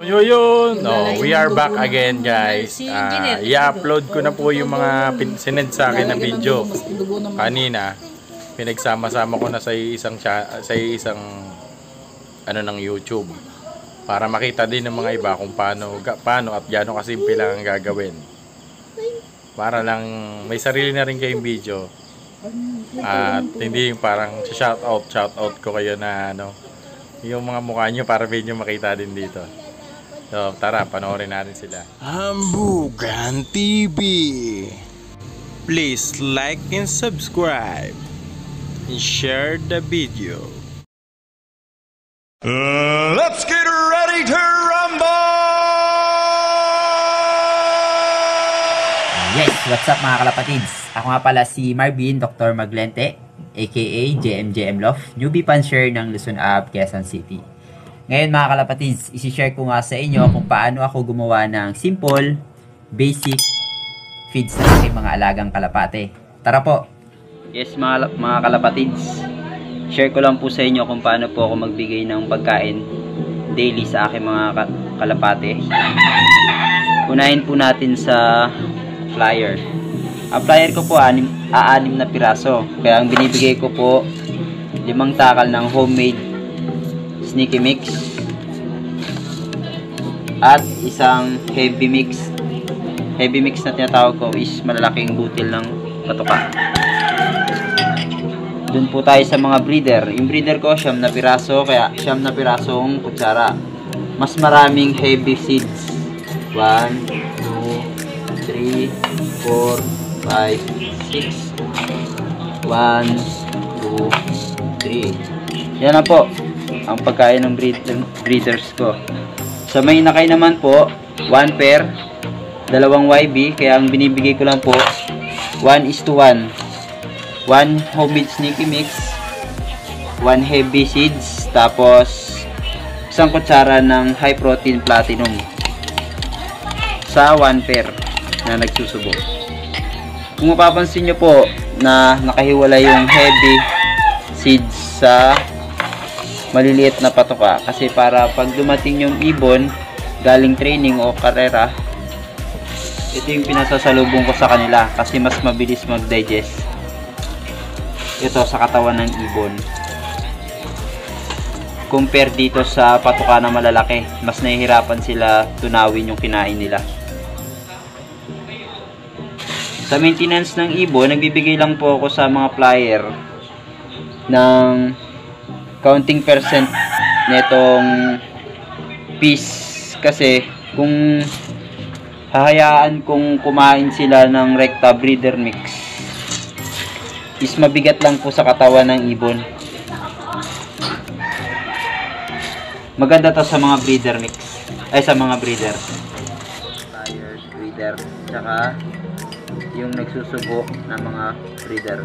Yo yun, no, we are back again guys. Ah, i-upload ko na po yung mga sinend sa akin na video kanina. Pinagsama-sama ko na sa isang sa isang ano ng YouTube para makita din ng mga iba kung paano paano at gaano kasimple lang ang gagawin. Para lang may sarili na rin kayong video. At hindi yung parang shout out shout out ko kayo na ano yung mga mukha nyo para medyo makita din dito. So, tara, panoorin natin sila. Hambugan TV Please like and subscribe and share the video. Uh, let's get ready to rumble! Yes, what's up mga kalapatids? Ako nga pala si Marvin, Dr. Maglente, aka JMJM Love, newbie puncher ng Luzon Ab, Quezon City. Ngayon mga kalapatids, isi-share ko nga sa inyo kung paano ako gumawa ng simple, basic feeds ng aking mga alagang kalapate. Tara po! Yes mga, mga kalapatids, share ko lang po sa inyo kung paano po ako magbigay ng pagkain daily sa aking mga ka- kalapate. Unahin po natin sa flyer. Ang flyer ko po anim, aanim na piraso. Kaya ang binibigay ko po limang takal ng homemade sneaky mix at isang heavy mix. Heavy mix na tinatawag ko is malalaking butil ng patuka. Doon po tayo sa mga breeder. Yung breeder ko siyam na piraso kaya siyam na pirasong kutsara. Mas maraming heavy seeds. 1, 2, 3, 4, 5, 6 1, 2, 3 Yan na po ang pagkain ng breeder, breeders ko. Sa may nakay naman po, 1 pair, dalawang YB, kaya ang binibigay ko lang po, 1 is to 1. 1 homemade sneaky mix, 1 heavy seeds, tapos isang kutsara ng high protein platinum sa 1 pair na nagsusubo. Kung mapapansin nyo po na nakahiwalay yung heavy seeds sa maliliit na patoka kasi para pag dumating yung ibon galing training o karera ito yung pinasasalubong ko sa kanila kasi mas mabilis mag-digest. Ito sa katawan ng ibon. Compare dito sa patoka na malalaki mas nahihirapan sila tunawin yung kinain nila. Sa maintenance ng ibon nagbibigay lang po ako sa mga flyer ng counting percent netong piece. Kasi kung hahayaan kung kumain sila ng recta breeder mix is mabigat lang po sa katawan ng ibon. Maganda to sa mga breeder mix. Ay sa mga breeder. Breeder. Tsaka yung nagsusubo ng mga breeder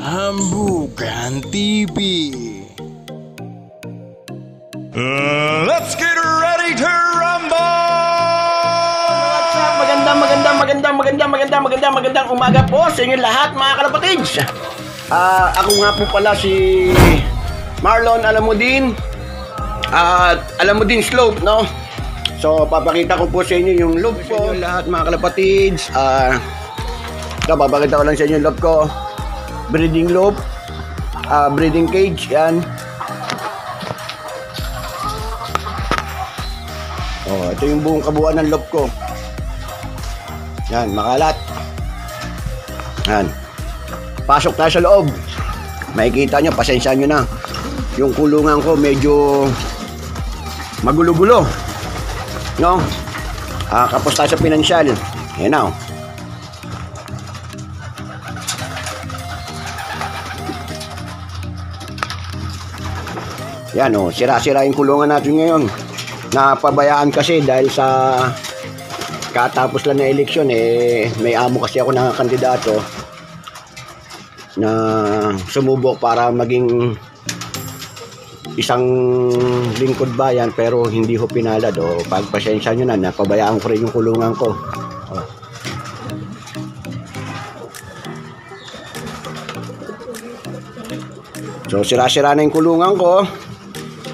Hambugan TV Uh, let's get ready to rumble! Magandang, magandang, magandang, magandang, magandang, magandang, magandang umaga po sa inyo lahat mga kalapatids. Ah, ako nga po pala si Marlon Alamudin at Alamudin Slope, no? So, papakita ko po sa inyo yung loop ko. Sa inyo lahat mga kalapatids. Ah, ito, papakita ko lang sa inyo yung loop ko. Breeding loop. Ah, breeding cage, yan. Oh, ito yung buong kabuuan ng loop ko. Yan, makalat. Yan. Pasok tayo sa loob. Makikita nyo, pasensya nyo na. Yung kulungan ko medyo magulo-gulo. No? Ah, kapos tayo sa pinansyal. Yan na. oh. Yan o, oh, sira-sira yung kulungan natin ngayon. Napabayaan kasi dahil sa katapos lang na eleksyon eh may amo kasi ako ng kandidato na sumubok para maging isang lingkod bayan pero hindi ho pinalad o pagpasensya nyo na napabayaan ko rin yung kulungan ko o. so sira-sira na yung kulungan ko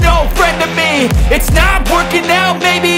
no friend to me. It's not working out, maybe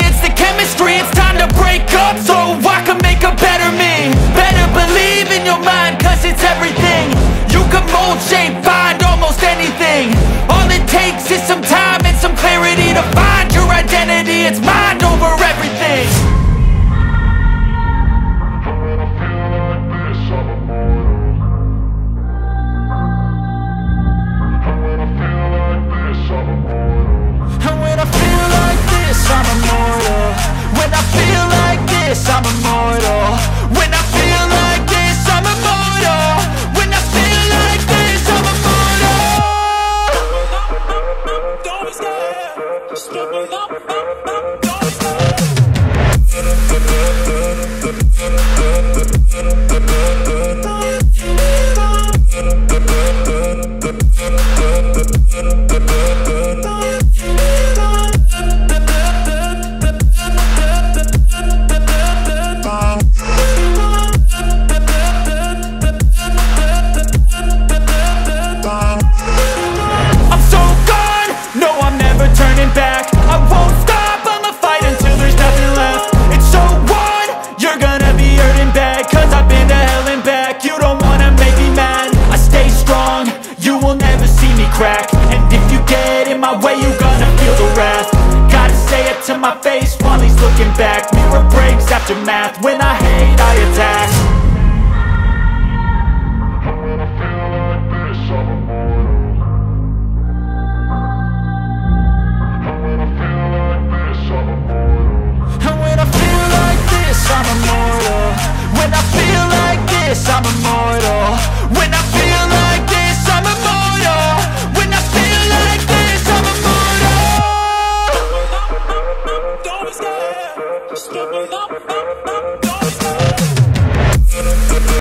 When I feel